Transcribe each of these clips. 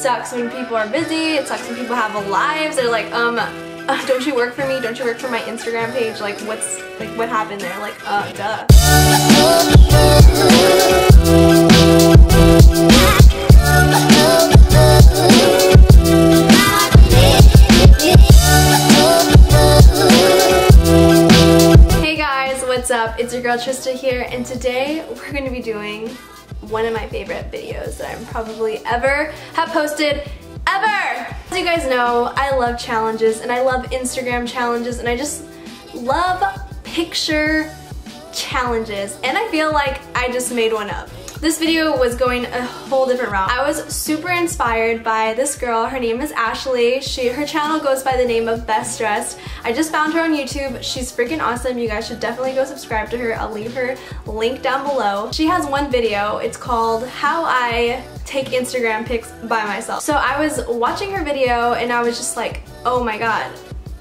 sucks when people are busy. It sucks when people have lives. They're like, um, uh, don't you work for me? Don't you work for my Instagram page? Like, what's, like, what happened there? Like, uh, duh. Hey guys, what's up? It's your girl Trista here, and today we're going to be doing one of my favorite videos that I'm probably ever have posted ever! As you guys know, I love challenges and I love Instagram challenges and I just love picture challenges and I feel like I just made one up. This video was going a whole different route. I was super inspired by this girl. Her name is Ashley. She Her channel goes by the name of Best Dressed. I just found her on YouTube. She's freaking awesome. You guys should definitely go subscribe to her. I'll leave her link down below. She has one video. It's called How I Take Instagram Pics by Myself. So I was watching her video and I was just like, oh my god,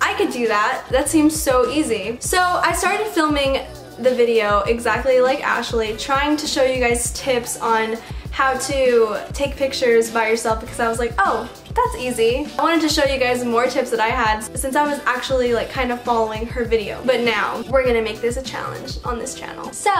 I could do that. That seems so easy. So I started filming the video exactly like Ashley, trying to show you guys tips on how to take pictures by yourself because I was like, oh, that's easy. I wanted to show you guys more tips that I had since I was actually like kind of following her video. But now, we're gonna make this a challenge on this channel. So,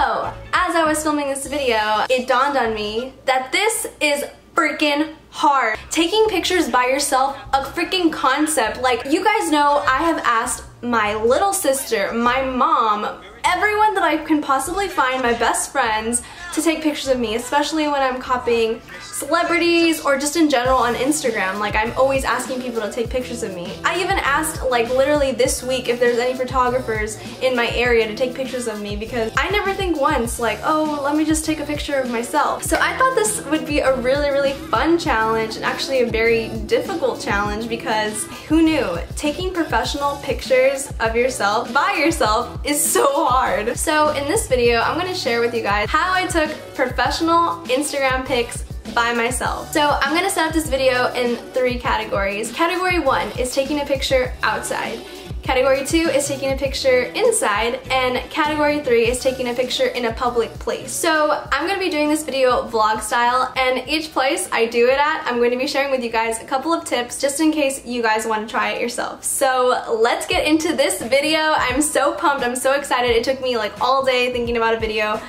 as I was filming this video, it dawned on me that this is freaking hard. Taking pictures by yourself, a freaking concept. Like, you guys know I have asked my little sister, my mom, everyone that I can possibly find, my best friends, to take pictures of me, especially when I'm copying celebrities or just in general on Instagram. Like I'm always asking people to take pictures of me. I even asked like literally this week if there's any photographers in my area to take pictures of me because I never think once like, oh, let me just take a picture of myself. So I thought this would be a really, really fun challenge and actually a very difficult challenge because who knew? Taking professional pictures of yourself by yourself is so hard. So in this video, I'm gonna share with you guys how I took professional Instagram pics by myself. So I'm gonna set up this video in three categories. Category one is taking a picture outside. Category 2 is taking a picture inside, and Category 3 is taking a picture in a public place. So I'm going to be doing this video vlog style, and each place I do it at, I'm going to be sharing with you guys a couple of tips just in case you guys want to try it yourself. So let's get into this video. I'm so pumped, I'm so excited. It took me like all day thinking about a video,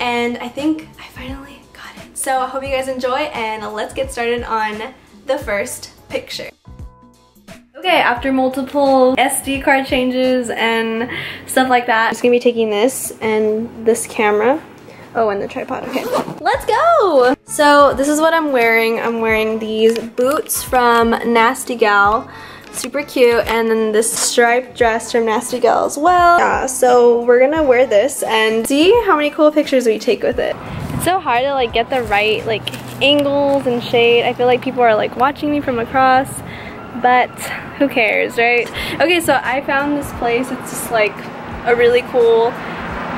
and I think I finally got it. So I hope you guys enjoy, and let's get started on the first picture. Okay, after multiple SD card changes and stuff like that, I'm just gonna be taking this and this camera. Oh, and the tripod, okay. Let's go! So this is what I'm wearing. I'm wearing these boots from Nasty Gal. Super cute, and then this striped dress from Nasty Gal as well. Yeah, so we're gonna wear this and see how many cool pictures we take with it. It's so hard to like get the right like angles and shade. I feel like people are like watching me from across but who cares, right? Okay, so I found this place. It's just like a really cool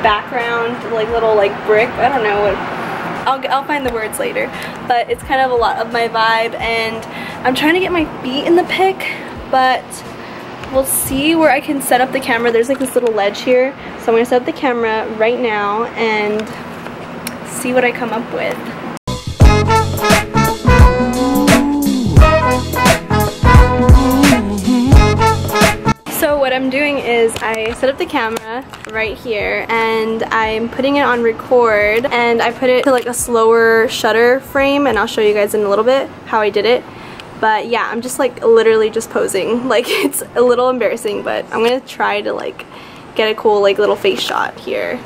background, like little like brick. I don't know what. I'll, I'll find the words later. But it's kind of a lot of my vibe and I'm trying to get my feet in the pic, but we'll see where I can set up the camera. There's like this little ledge here. So I'm gonna set up the camera right now and see what I come up with. I'm doing is I set up the camera right here and I'm putting it on record and I put it to like a slower shutter frame and I'll show you guys in a little bit how I did it. But yeah, I'm just like literally just posing. Like it's a little embarrassing, but I'm gonna try to like get a cool like little face shot here.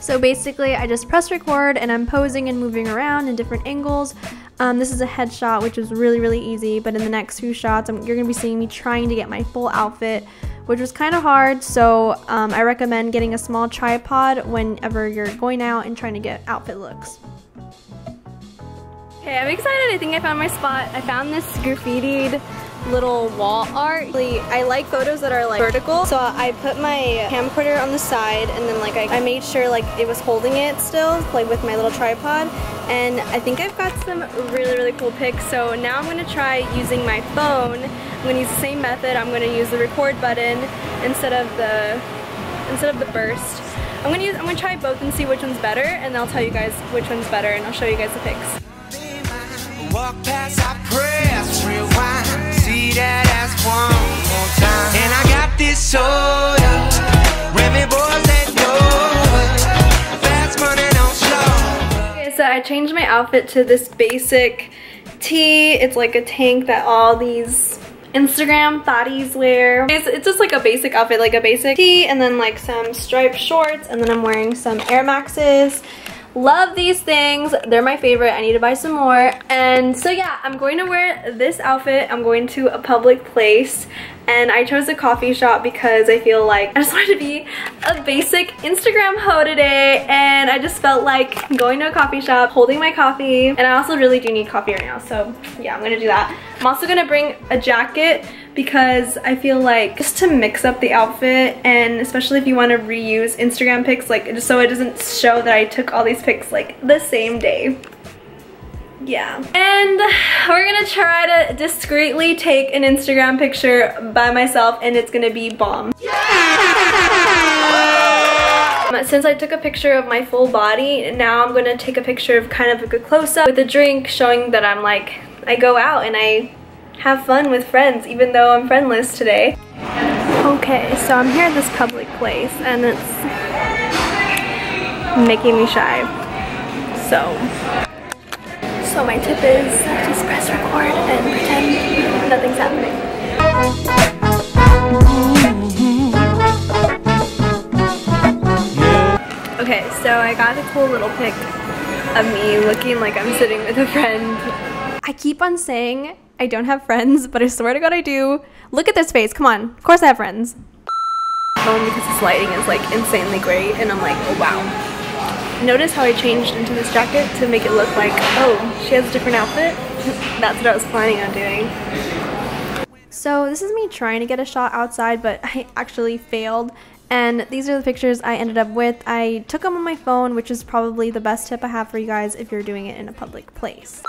So basically I just press record and I'm posing and moving around in different angles. Um, this is a headshot, which was really, really easy, but in the next few shots, I'm, you're going to be seeing me trying to get my full outfit, which was kind of hard, so um, I recommend getting a small tripod whenever you're going out and trying to get outfit looks. Okay, I'm excited. I think I found my spot. I found this graffitied little wall art. I like photos that are like vertical, so I put my camcorder on the side and then like I, I made sure like it was holding it still, like with my little tripod. And I think I've got some really, really cool pics. So now I'm gonna try using my phone. I'm gonna use the same method. I'm gonna use the record button instead of the instead of the burst. I'm gonna use I'm gonna try both and see which one's better and I'll tell you guys which one's better and I'll show you guys the pics. That ass one more time. And I got this soda. Remy boys that know. Fast show. Okay, so I changed my outfit to this basic tee. It's like a tank that all these Instagram thotties wear. It's, it's just like a basic outfit, like a basic tee and then like some striped shorts and then I'm wearing some Air Maxes. Love these things. They're my favorite. I need to buy some more. And so yeah, I'm going to wear this outfit. I'm going to a public place and I chose a coffee shop because I feel like I just wanted to be a basic Instagram hoe today and I just felt like going to a coffee shop, holding my coffee, and I also really do need coffee right now, so yeah, I'm gonna do that. I'm also gonna bring a jacket because I feel like just to mix up the outfit and especially if you want to reuse Instagram pics like just so it doesn't show that I took all these pics like the same day yeah. And we're gonna try to discreetly take an Instagram picture by myself and it's gonna be bomb. Um, since I took a picture of my full body, now I'm gonna take a picture of kind of like a close-up with a drink showing that I'm like, I go out and I have fun with friends even though I'm friendless today. Okay, so I'm here at this public place and it's making me shy. So so my tip is just press record and pretend nothing's happening. Okay, so I got a cool little pic of me looking like I'm sitting with a friend. I keep on saying I don't have friends, but I swear to God I do. Look at this face, come on. Of course I have friends. Phone because this lighting is like insanely great and I'm like, oh wow. Notice how I changed into this jacket to make it look like, oh, she has a different outfit? That's what I was planning on doing. So this is me trying to get a shot outside, but I actually failed. And these are the pictures I ended up with. I took them on my phone, which is probably the best tip I have for you guys if you're doing it in a public place.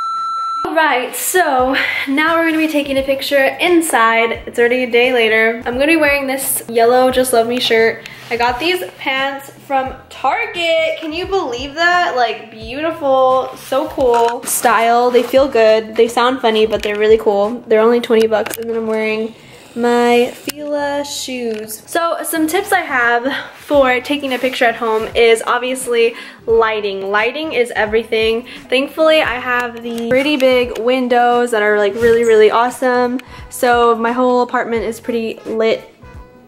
Alright, so now we're to be taking a picture inside. It's already a day later. I'm to be wearing this yellow Just Love Me shirt. I got these pants from Target. Can you believe that? Like beautiful, so cool. Style, they feel good. They sound funny, but they're really cool. They're only 20 bucks and then I'm wearing my Fila shoes. So some tips I have for taking a picture at home is obviously lighting. Lighting is everything. Thankfully I have the pretty big windows that are like really really awesome. So my whole apartment is pretty lit.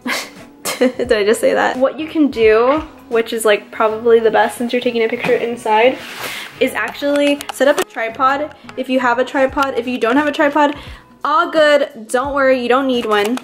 Did I just say that? What you can do, which is like probably the best since you're taking a picture inside, is actually set up a tripod if you have a tripod. If you don't have a tripod, all good. Don't worry, you don't need one.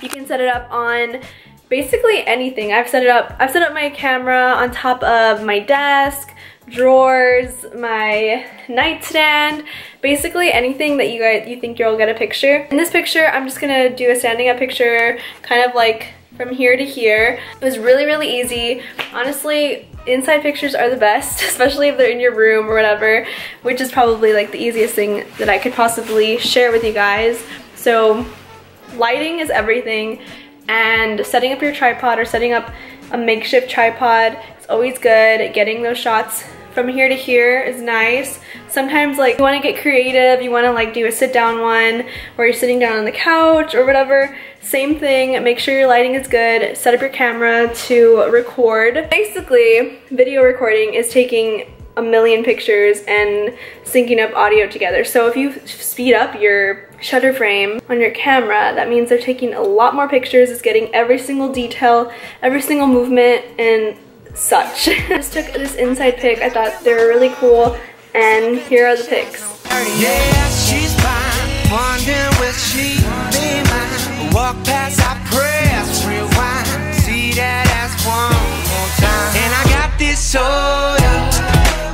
You can set it up on basically anything. I've set it up, I've set up my camera on top of my desk, drawers, my nightstand, basically anything that you guys you think you'll get a picture. In this picture, I'm just gonna do a standing up picture, kind of like from here to here. It was really, really easy. Honestly, inside pictures are the best, especially if they're in your room or whatever, which is probably like the easiest thing that I could possibly share with you guys. So lighting is everything and setting up your tripod or setting up a makeshift tripod is always good. Getting those shots from here to here is nice. Sometimes like you want to get creative, you want to like do a sit down one where you're sitting down on the couch or whatever. Same thing, make sure your lighting is good, set up your camera to record. Basically, video recording is taking a million pictures and syncing up audio together. So if you speed up your shutter frame on your camera, that means they're taking a lot more pictures, it's getting every single detail, every single movement, and such. I just took this inside pic. I thought they were really cool. And here are the pics. Yeah, she's fine. Wondering will she be mine? Walk past, I press, rewind. See that ass one more time. And I got this soda.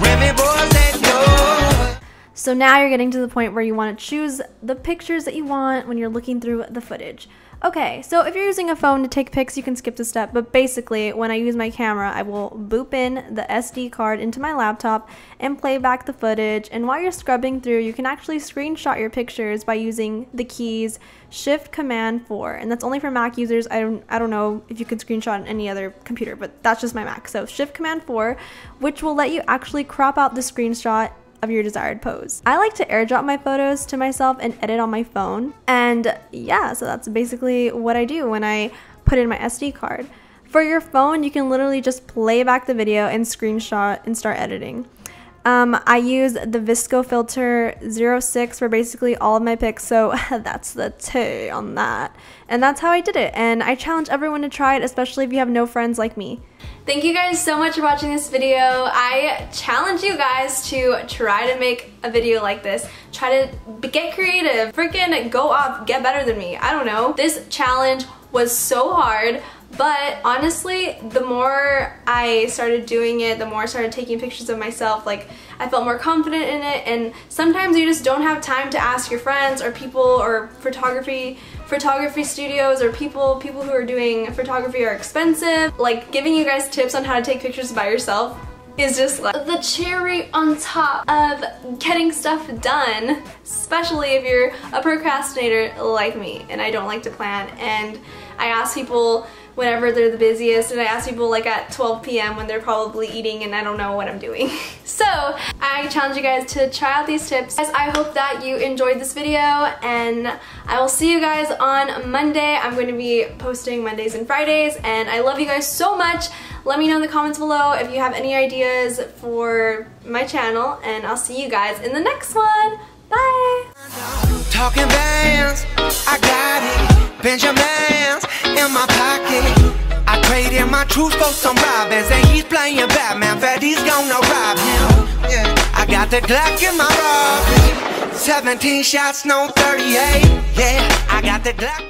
Remy boys that know. So now you're getting to the point where you want to choose the pictures that you want when you're looking through the footage. Okay, so if you're using a phone to take pics, you can skip this step, but basically, when I use my camera, I will boop in the SD card into my laptop and play back the footage, and while you're scrubbing through, you can actually screenshot your pictures by using the keys Shift Command 4, and that's only for Mac users. I don't, I don't know if you can screenshot on any other computer, but that's just my Mac. So Shift Command 4, which will let you actually crop out the screenshot of your desired pose. I like to airdrop my photos to myself and edit on my phone. And yeah, so that's basically what I do when I put in my SD card. For your phone, you can literally just play back the video and screenshot and start editing. Um, I use the VSCO filter 06 for basically all of my pics, so that's the T on that. And that's how I did it, and I challenge everyone to try it, especially if you have no friends like me. Thank you guys so much for watching this video. I challenge you guys to try to make a video like this. Try to get creative. Freaking go off, get better than me. I don't know. This challenge was so hard, but honestly, the more I started doing it, the more I started taking pictures of myself, like I felt more confident in it and sometimes you just don't have time to ask your friends or people or photography photography studios or people people who are doing photography are expensive. Like giving you guys tips on how to take pictures by yourself is just like the cherry on top of getting stuff done, especially if you're a procrastinator like me and I don't like to plan and I ask people whenever they're the busiest and I ask people like at 12 p.m. when they're probably eating and I don't know what I'm doing. so I challenge you guys to try out these tips. Guys, I hope that you enjoyed this video and I will see you guys on Monday. I'm going to be posting Mondays and Fridays and I love you guys so much. Let me know in the comments below if you have any ideas for my channel and I'll see you guys in the next one. Bye! Talking bands, I got it. Benjamins in my pocket. I my truth for some and he's playing Batman. Freddy's gonna rob him. Yeah. I got the Glock in my robbery. 17 shots, no 38. Yeah, I got the Glock.